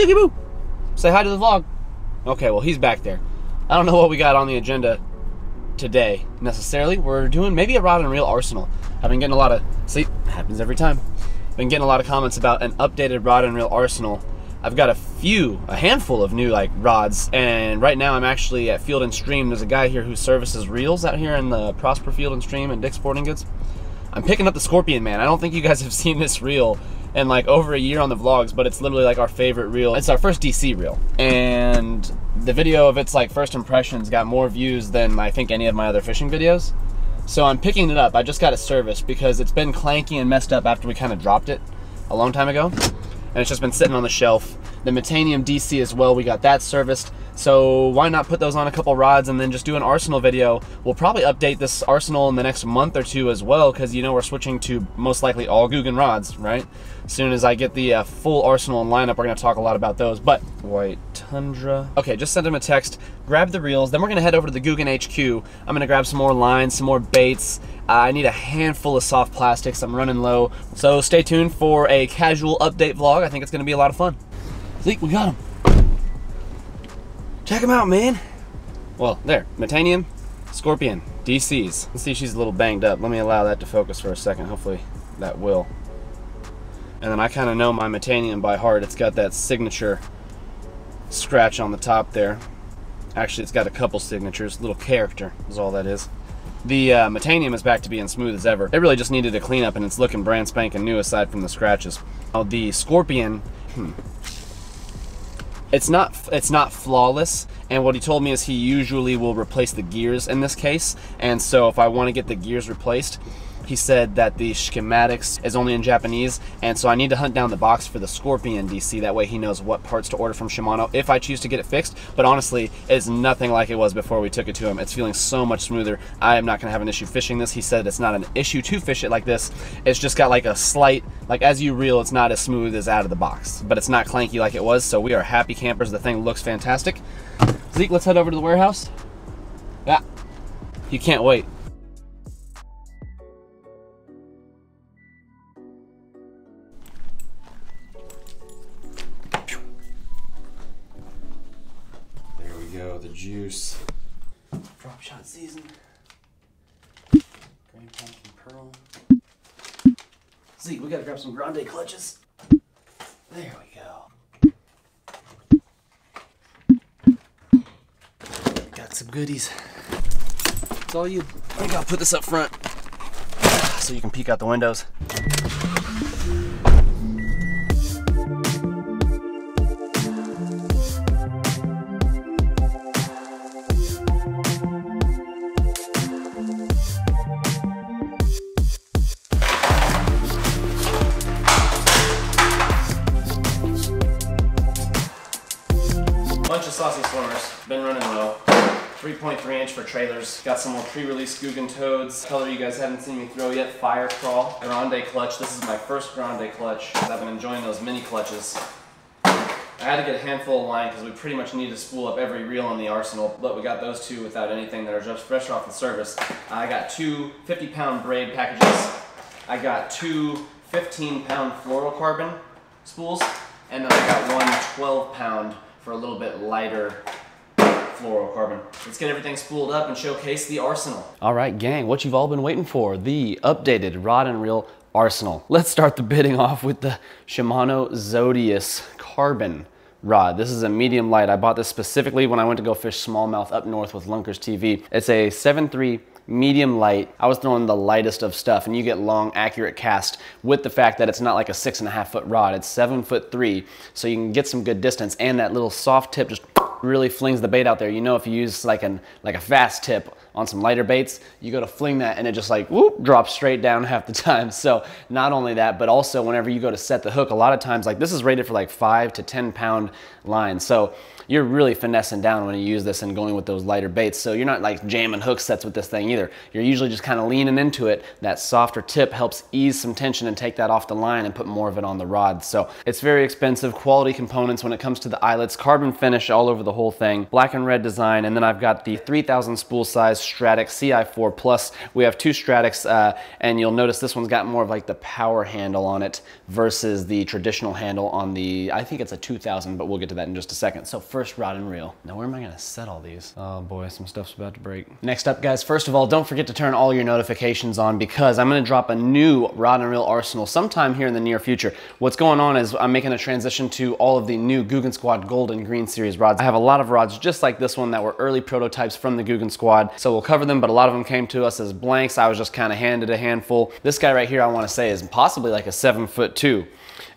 Diggy boo. Say hi to the vlog. Okay, well, he's back there. I don't know what we got on the agenda today necessarily. We're doing maybe a rod and reel arsenal. I've been getting a lot of, see, happens every time. Been getting a lot of comments about an updated rod and reel arsenal. I've got a few, a handful of new like rods, and right now I'm actually at Field and Stream. There's a guy here who services reels out here in the Prosper Field and Stream and Dick's Sporting Goods. I'm picking up the Scorpion Man. I don't think you guys have seen this reel in like over a year on the vlogs, but it's literally like our favorite reel. It's our first DC reel. And the video of its like first impressions got more views than I think any of my other fishing videos. So I'm picking it up. I just got it serviced because it's been clanky and messed up after we kind of dropped it a long time ago. And it's just been sitting on the shelf. The Metanium DC as well, we got that serviced. So why not put those on a couple rods and then just do an Arsenal video? We'll probably update this Arsenal in the next month or two as well because you know we're switching to most likely all Googan rods, right? As soon as I get the uh, full Arsenal and lineup, we're going to talk a lot about those. But White Tundra. Okay, just send him a text, grab the reels, then we're going to head over to the Googan HQ. I'm going to grab some more lines, some more baits. Uh, I need a handful of soft plastics. I'm running low. So stay tuned for a casual update vlog. I think it's going to be a lot of fun. Zeke, we got him. Check them out, man. Well, there, Metanium, Scorpion, DCs. Let's see, she's a little banged up. Let me allow that to focus for a second. Hopefully that will. And then I kind of know my Metanium by heart. It's got that signature scratch on the top there. Actually, it's got a couple signatures. Little character is all that is. The uh, Metanium is back to being smooth as ever. It really just needed a cleanup and it's looking brand spanking new aside from the scratches. Now, the Scorpion, hmm, it's not it's not flawless and what he told me is he usually will replace the gears in this case and so if I want to get the gears replaced he said that the schematics is only in Japanese, and so I need to hunt down the box for the Scorpion DC. That way he knows what parts to order from Shimano if I choose to get it fixed. But honestly, it's nothing like it was before we took it to him. It's feeling so much smoother. I am not going to have an issue fishing this. He said it's not an issue to fish it like this. It's just got like a slight, like as you reel, it's not as smooth as out of the box, but it's not clanky like it was. So we are happy campers. The thing looks fantastic. Zeke, let's head over to the warehouse. Yeah, you can't wait. Gotta grab some grande clutches. There we go. Got some goodies. It's all you. I I'll put this up front so you can peek out the windows. Trailers. Got some more pre-release Googan Toads. Color you guys haven't seen me throw yet, Fire Crawl. Grande clutch. This is my first Grande clutch. I've been enjoying those mini clutches. I had to get a handful of line because we pretty much need to spool up every reel in the arsenal, but we got those two without anything that are just fresh off the service. I got two 50 pound braid packages. I got two 15 pound fluorocarbon spools, and then I got one 12 pound for a little bit lighter fluorocarbon. Let's get everything spooled up and showcase the arsenal. All right, gang, what you've all been waiting for, the updated rod and reel arsenal. Let's start the bidding off with the Shimano Zodias Carbon rod. This is a medium light. I bought this specifically when I went to go fish smallmouth up north with Lunkers TV. It's a 7.3 medium light. I was throwing the lightest of stuff and you get long, accurate cast with the fact that it's not like a six and a half foot rod. It's seven foot three, so you can get some good distance and that little soft tip just really flings the bait out there. You know if you use like an like a fast tip on some lighter baits, you go to fling that and it just like whoop drops straight down half the time. So not only that, but also whenever you go to set the hook, a lot of times like this is rated for like five to 10 pound line. So you're really finessing down when you use this and going with those lighter baits. So you're not like jamming hook sets with this thing either. You're usually just kind of leaning into it. That softer tip helps ease some tension and take that off the line and put more of it on the rod. So it's very expensive, quality components when it comes to the eyelets, carbon finish all over the whole thing, black and red design, and then I've got the 3000 spool size Stradic CI4 Plus. We have two Stradics, uh, and you'll notice this one's got more of like the power handle on it versus the traditional handle on the, I think it's a 2000, but we'll get to that in just a second. So first rod and reel. Now where am I gonna set all these? Oh boy, some stuff's about to break. Next up guys, first of all, don't forget to turn all your notifications on because I'm gonna drop a new rod and reel arsenal sometime here in the near future. What's going on is I'm making a transition to all of the new Googan Squad Gold and Green Series rods. I have a lot of rods just like this one that were early prototypes from the Googan Squad. So we'll cover them, but a lot of them came to us as blanks. I was just kind of handed a handful. This guy right here, I wanna say is possibly like a seven foot two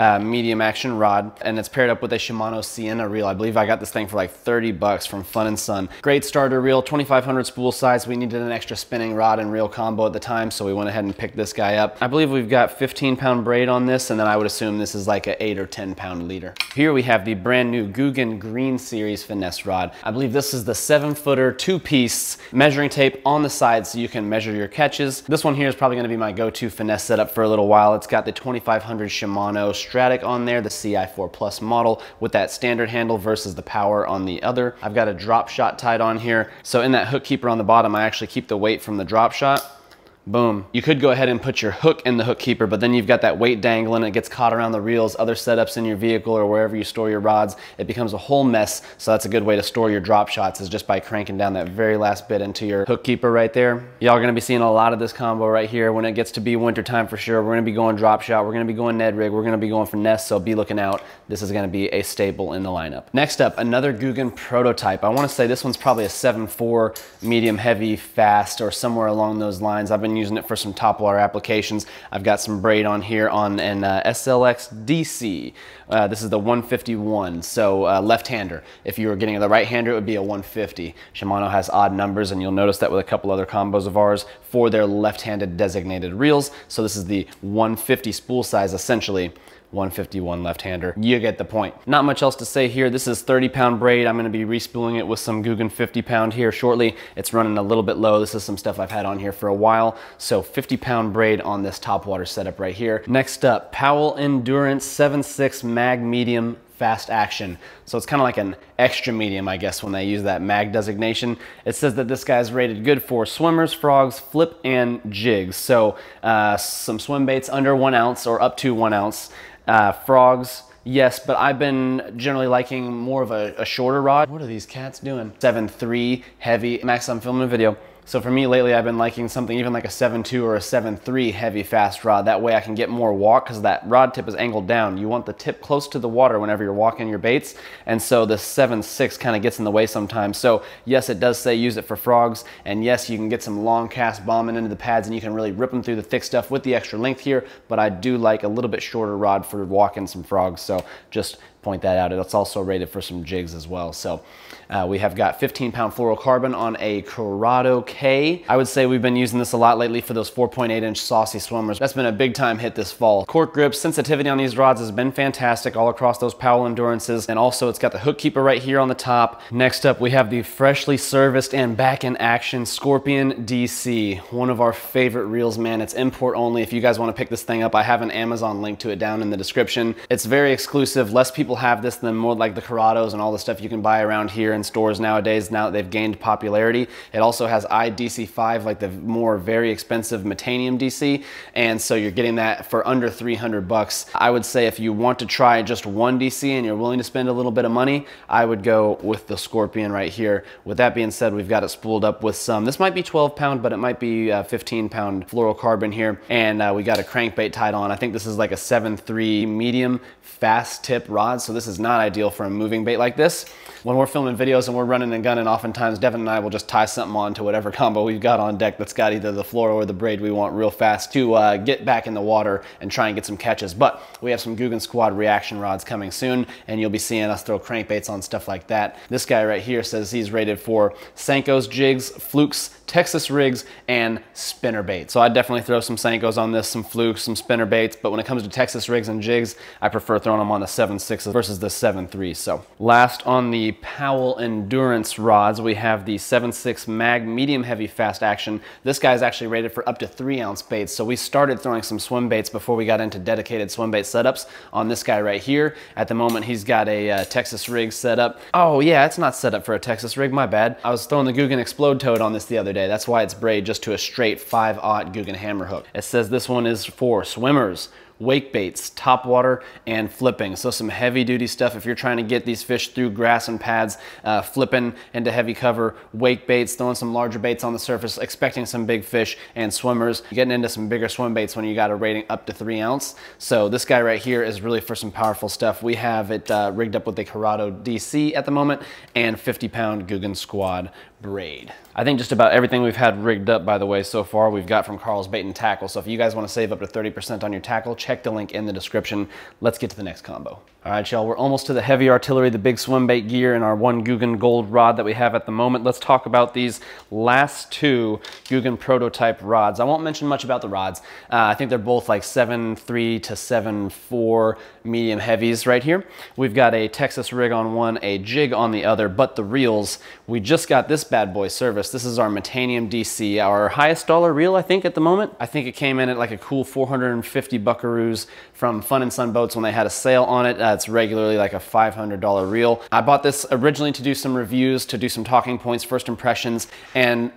uh, medium action rod and it's paired up with a Shimano Sienna reel. I believe I got this thing for like 30 bucks from Fun and Sun. Great starter reel, 2500 spool size. We needed an extra spinning rod and reel combo at the time, so we went ahead and picked this guy up. I believe we've got 15 pound braid on this, and then I would assume this is like an eight or 10 pound leader. Here we have the brand new Googan Green Series finesse rod. I believe this is the seven footer, two piece measuring tape on the side so you can measure your catches. This one here is probably gonna be my go-to finesse setup for a little while. It's got the 2500 Shimano Stradic on there, the CI4 Plus model with that standard handle versus the power on the other. I've got a drop shot tied on here. So in that hook keeper on the bottom, I actually keep the weight from the drop shot Boom. You could go ahead and put your hook in the hook keeper, but then you've got that weight dangling, it gets caught around the reels, other setups in your vehicle or wherever you store your rods. It becomes a whole mess. So that's a good way to store your drop shots is just by cranking down that very last bit into your hook keeper right there. Y'all are gonna be seeing a lot of this combo right here when it gets to be winter time for sure. We're gonna be going drop shot, we're gonna be going Ned rig, we're gonna be going finesse, so be looking out. This is gonna be a staple in the lineup. Next up, another Googan prototype. I wanna say this one's probably a 7.4 medium heavy fast or somewhere along those lines. I've been using it for some topwater applications. I've got some braid on here on an uh, SLX DC. Uh, this is the 151, so uh, left-hander. If you were getting the right-hander, it would be a 150. Shimano has odd numbers, and you'll notice that with a couple other combos of ours for their left-handed designated reels. So this is the 150 spool size, essentially. 151 left-hander. You get the point. Not much else to say here. This is 30 pound braid. I'm gonna be respooling it with some Googan 50 pound here shortly. It's running a little bit low. This is some stuff I've had on here for a while. So 50 pound braid on this top water setup right here. Next up, Powell Endurance 7.6 Mag Medium fast action. So it's kind of like an extra medium, I guess, when they use that mag designation. It says that this guy's rated good for swimmers, frogs, flip, and jigs. So uh, some swim baits under one ounce or up to one ounce. Uh, frogs, yes, but I've been generally liking more of a, a shorter rod. What are these cats doing? 7.3 heavy. Max, I'm filming a video. So for me lately, I've been liking something even like a 7.2 or a 7.3 heavy fast rod. That way I can get more walk because that rod tip is angled down. You want the tip close to the water whenever you're walking your baits. And so the 7.6 kind of gets in the way sometimes. So yes, it does say use it for frogs. And yes, you can get some long cast bombing into the pads and you can really rip them through the thick stuff with the extra length here. But I do like a little bit shorter rod for walking some frogs. So just point that out. It's also rated for some jigs as well. So uh, we have got 15 pound fluorocarbon on a Curado K. I would say we've been using this a lot lately for those 4.8 inch saucy swimmers. That's been a big time hit this fall. Cork grip sensitivity on these rods has been fantastic all across those Powell Endurances. And also it's got the hook keeper right here on the top. Next up, we have the freshly serviced and back in action Scorpion DC. One of our favorite reels, man. It's import only. If you guys want to pick this thing up, I have an Amazon link to it down in the description. It's very exclusive. Less people have this than more like the Curados and all the stuff you can buy around here in stores nowadays now that they've gained popularity. It also has iDC5, like the more very expensive Metanium DC. And so you're getting that for under 300 bucks. I would say if you want to try just one DC and you're willing to spend a little bit of money, I would go with the Scorpion right here. With that being said, we've got it spooled up with some, this might be 12 pound, but it might be uh, 15 pound fluorocarbon here. And uh, we got a crankbait tied on. I think this is like a 7.3 medium fast tip rod. So this is not ideal for a moving bait like this. When we're filming videos and we're running a gun and gunning, oftentimes Devin and I will just tie something on to whatever combo we've got on deck that's got either the fluoro or the braid we want real fast to uh, get back in the water and try and get some catches. But we have some Googan Squad reaction rods coming soon and you'll be seeing us throw crankbaits on stuff like that. This guy right here says he's rated for Senko's jigs, flukes, Texas rigs, and spinner baits. So I definitely throw some Senkos on this, some flukes, some spinner baits, but when it comes to Texas rigs and jigs, I prefer throwing them on the 7.6 versus the 7.3. So last on the Powell Endurance rods, we have the 7.6 Mag medium heavy fast action. This guy is actually rated for up to three ounce baits. So we started throwing some swim baits before we got into dedicated swim bait setups on this guy right here. At the moment, he's got a uh, Texas rig set up. Oh yeah, it's not set up for a Texas rig, my bad. I was throwing the Googan Explode Toad on this the other day day. That's why it's braid just to a straight 5-aught Googan hammer hook. It says this one is for swimmers, wake baits, top water, and flipping. So some heavy duty stuff if you're trying to get these fish through grass and pads, uh, flipping into heavy cover, wake baits, throwing some larger baits on the surface, expecting some big fish, and swimmers, getting into some bigger swim baits when you got a rating up to three ounce. So this guy right here is really for some powerful stuff. We have it uh, rigged up with a Curado DC at the moment and 50 pound Googan Squad braid. I think just about everything we've had rigged up, by the way, so far we've got from Karl's Bait and Tackle. So if you guys want to save up to 30% on your tackle, check the link in the description. Let's get to the next combo. All right, y'all, we're almost to the heavy artillery, the big swim bait gear, and our one Googan Gold rod that we have at the moment. Let's talk about these last two Googan prototype rods. I won't mention much about the rods. Uh, I think they're both like 7.3 to 7.4 medium heavies right here. We've got a Texas rig on one, a jig on the other, but the reels, we just got this bad boy service. This is our Metanium DC, our highest dollar reel, I think, at the moment. I think it came in at like a cool 450 buckaroos from Fun and Sun Boats when they had a sale on it. It's regularly like a $500 reel. I bought this originally to do some reviews, to do some talking points, first impressions, and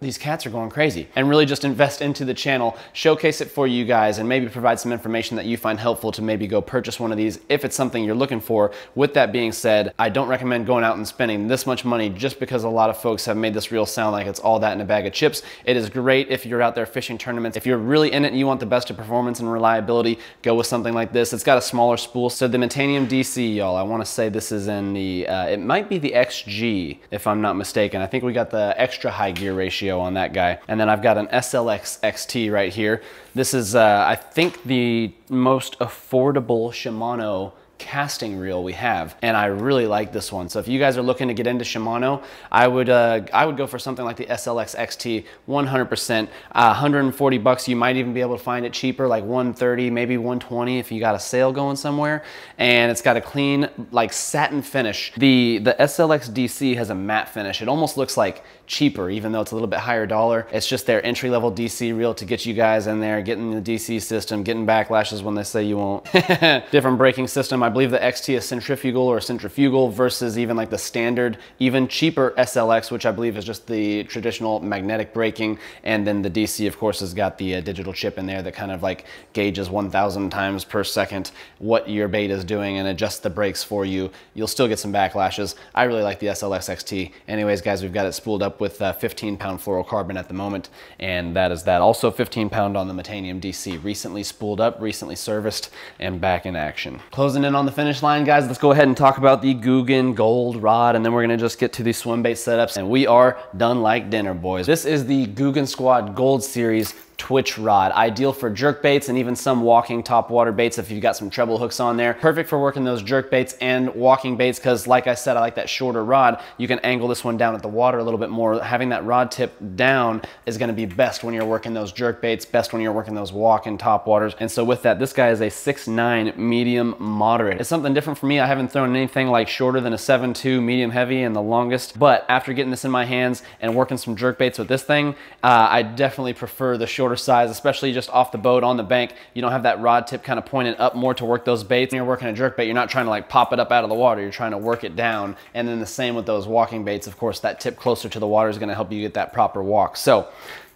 these cats are going crazy and really just invest into the channel, showcase it for you guys and maybe provide some information that you find helpful to maybe go purchase one of these if it's something you're looking for. With that being said, I don't recommend going out and spending this much money just because a lot of folks have made this reel sound like it's all that in a bag of chips. It is great if you're out there fishing tournaments. If you're really in it and you want the best of performance and reliability, go with something like this. It's got a smaller spool. So the Metanium DC, y'all, I wanna say this is in the, uh, it might be the XG if I'm not mistaken. I think we got the extra high gear ratio on that guy. And then I've got an SLX XT right here. This is, uh, I think, the most affordable Shimano casting reel we have and I really like this one. So if you guys are looking to get into Shimano I would uh, I would go for something like the SLX XT 100% uh, 140 bucks you might even be able to find it cheaper like 130 maybe 120 if you got a sale going somewhere. And it's got a clean like satin finish. The the SLX DC has a matte finish. It almost looks like cheaper even though it's a little bit higher dollar it's just their entry-level DC reel to get you guys in there getting the DC system getting backlashes when they say you won't different braking system I believe the XT is centrifugal or centrifugal versus even like the standard, even cheaper SLX, which I believe is just the traditional magnetic braking. And then the DC, of course, has got the uh, digital chip in there that kind of like gauges 1,000 times per second what your bait is doing and adjusts the brakes for you. You'll still get some backlashes. I really like the SLX XT. Anyways, guys, we've got it spooled up with uh, 15 pound fluorocarbon at the moment. And that is that. Also 15 pound on the Metanium DC. Recently spooled up, recently serviced, and back in action. Closing in on the finish line, guys, let's go ahead and talk about the Googan Gold Rod, and then we're gonna just get to the swim bait setups, and we are done like dinner, boys. This is the Googan Squad Gold Series twitch rod. Ideal for jerk baits and even some walking top water baits if you've got some treble hooks on there. Perfect for working those jerk baits and walking baits because like I said, I like that shorter rod. You can angle this one down at the water a little bit more. Having that rod tip down is gonna be best when you're working those jerk baits, best when you're working those walking top waters. And so with that, this guy is a 6'9 medium moderate. It's something different for me. I haven't thrown anything like shorter than a 7'2 medium heavy in the longest, but after getting this in my hands and working some jerk baits with this thing, uh, I definitely prefer the shorter size, especially just off the boat on the bank. You don't have that rod tip kind of pointed up more to work those baits. When you're working a jerk bait, you're not trying to like pop it up out of the water. You're trying to work it down. And then the same with those walking baits. Of course, that tip closer to the water is going to help you get that proper walk. So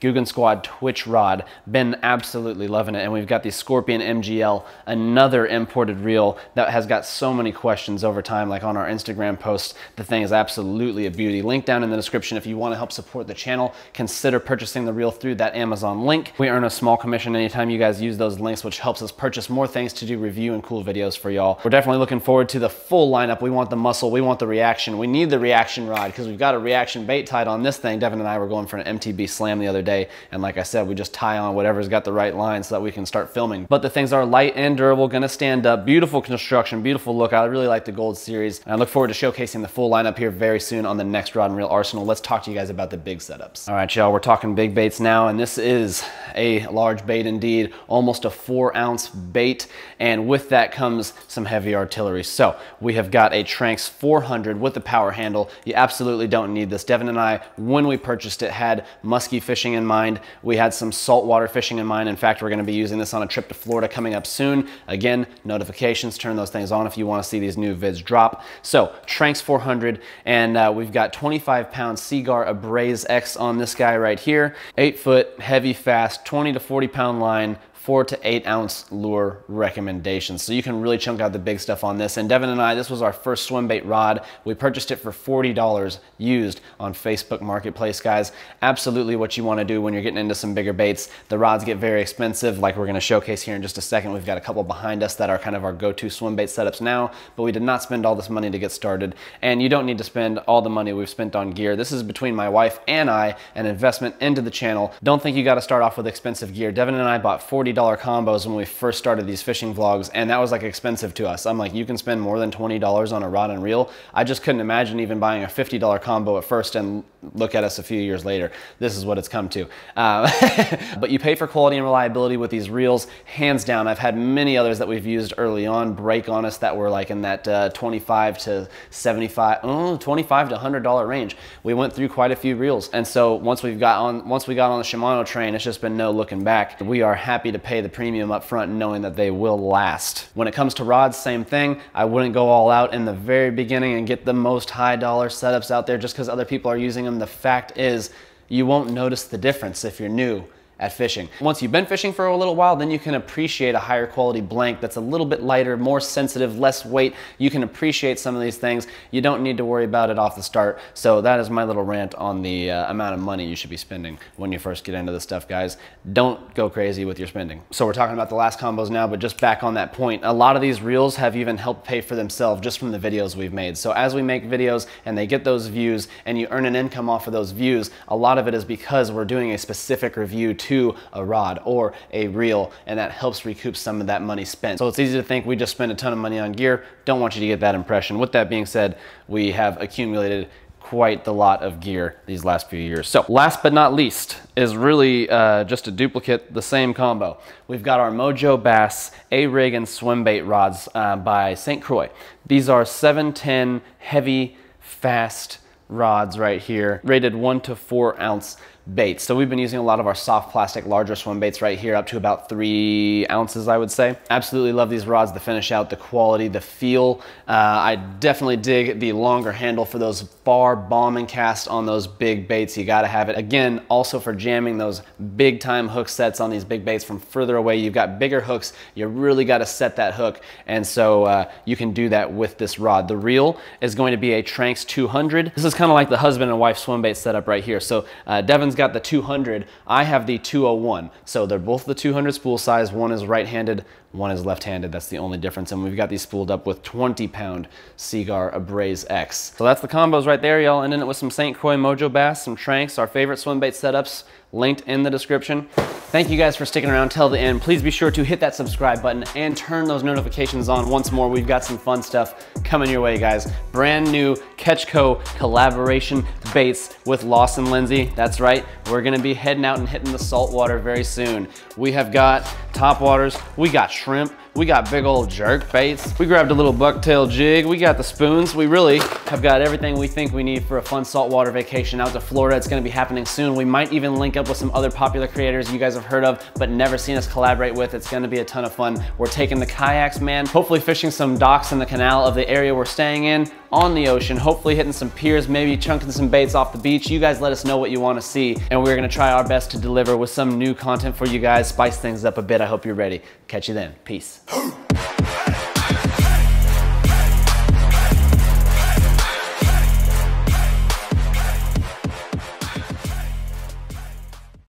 Googan Squad Twitch Rod. Been absolutely loving it. And we've got the Scorpion MGL, another imported reel that has got so many questions over time, like on our Instagram post. The thing is absolutely a beauty. Link down in the description if you want to help support the channel. Consider purchasing the reel through that Amazon link. We earn a small commission anytime you guys use those links, which helps us purchase more things to do review and cool videos for y'all. We're definitely looking forward to the full lineup. We want the muscle, we want the reaction. We need the reaction rod because we've got a reaction bait tied on this thing. Devin and I were going for an MTB slam the other day day. And like I said, we just tie on whatever's got the right line so that we can start filming. But the things are light and durable, gonna stand up. Beautiful construction, beautiful look. I really like the Gold Series. And I look forward to showcasing the full lineup here very soon on the next Rod and Reel Arsenal. Let's talk to you guys about the big setups. All right, y'all, we're talking big baits now. And this is a large bait indeed, almost a four ounce bait. And with that comes some heavy artillery. So we have got a TranX 400 with the power handle. You absolutely don't need this. Devin and I, when we purchased it, had musky fishing in in mind. We had some saltwater fishing in mind. In fact, we're gonna be using this on a trip to Florida coming up soon. Again, notifications, turn those things on if you wanna see these new vids drop. So, TranX 400, and uh, we've got 25 pound Seaguar AbrazX on this guy right here. Eight foot, heavy, fast, 20 to 40 pound line, four to eight ounce lure recommendations. So you can really chunk out the big stuff on this. And Devin and I, this was our first swim bait rod. We purchased it for $40 used on Facebook Marketplace, guys. Absolutely what you wanna do when you're getting into some bigger baits. The rods get very expensive, like we're gonna showcase here in just a second. We've got a couple behind us that are kind of our go-to swim bait setups now, but we did not spend all this money to get started. And you don't need to spend all the money we've spent on gear. This is between my wife and I, an investment into the channel. Don't think you gotta start off with expensive gear. Devin and I bought 40 $40 combos when we first started these fishing vlogs and that was like expensive to us. I'm like, you can spend more than $20 on a rod and reel. I just couldn't imagine even buying a $50 combo at first and look at us a few years later. This is what it's come to. Uh, but you pay for quality and reliability with these reels, hands down. I've had many others that we've used early on break on us that were like in that uh, 25 to 75, oh, 25 to $100 range. We went through quite a few reels. And so once we've got on, once we got on the Shimano train, it's just been no looking back. We are happy to pay the premium up front knowing that they will last. When it comes to rods, same thing. I wouldn't go all out in the very beginning and get the most high dollar setups out there just because other people are using them. The fact is, you won't notice the difference if you're new at fishing. Once you've been fishing for a little while, then you can appreciate a higher quality blank that's a little bit lighter, more sensitive, less weight. You can appreciate some of these things. You don't need to worry about it off the start. So that is my little rant on the uh, amount of money you should be spending when you first get into this stuff, guys. Don't go crazy with your spending. So we're talking about the last combos now, but just back on that point, a lot of these reels have even helped pay for themselves just from the videos we've made. So as we make videos and they get those views and you earn an income off of those views, a lot of it is because we're doing a specific review to to a rod or a reel and that helps recoup some of that money spent. So it's easy to think we just spent a ton of money on gear. Don't want you to get that impression. With that being said, we have accumulated quite the lot of gear these last few years. So last but not least is really uh, just a duplicate the same combo. We've got our Mojo Bass A-Rig and swim bait rods uh, by St. Croix. These are 710 heavy, fast rods right here, rated one to four ounce baits. So we've been using a lot of our soft plastic larger swim baits right here up to about three ounces I would say. Absolutely love these rods, the finish out, the quality, the feel. Uh, I definitely dig the longer handle for those far bombing cast on those big baits. You gotta have it. Again, also for jamming those big time hook sets on these big baits from further away. You've got bigger hooks. You really gotta set that hook. And so uh, you can do that with this rod. The reel is going to be a Tranx 200. This is kind of like the husband and wife swim bait setup right here. So uh, Devin's has got the 200. I have the 201. So they're both the 200 spool size. One is right-handed, one is left-handed. That's the only difference. And we've got these spooled up with 20 pound Seaguar AbrazX. So that's the combos right there, y'all. Ending it with some St. Croix Mojo Bass, some TranX, our favorite swim bait setups, linked in the description. Thank you guys for sticking around till the end. Please be sure to hit that subscribe button and turn those notifications on once more. We've got some fun stuff coming your way, guys. Brand new Catchco collaboration baits with Lawson Lindsey. That's right, we're gonna be heading out and hitting the saltwater very soon. We have got top waters, we got shrimp, we got big old jerk baits. We grabbed a little bucktail jig. We got the spoons. We really have got everything we think we need for a fun saltwater vacation out to Florida. It's gonna be happening soon. We might even link up with some other popular creators you guys have heard of, but never seen us collaborate with. It's gonna be a ton of fun. We're taking the kayaks, man. Hopefully fishing some docks in the canal of the area we're staying in on the ocean, hopefully hitting some piers, maybe chunking some baits off the beach. You guys let us know what you wanna see, and we're gonna try our best to deliver with some new content for you guys, spice things up a bit. I hope you're ready. Catch you then. Peace. Who?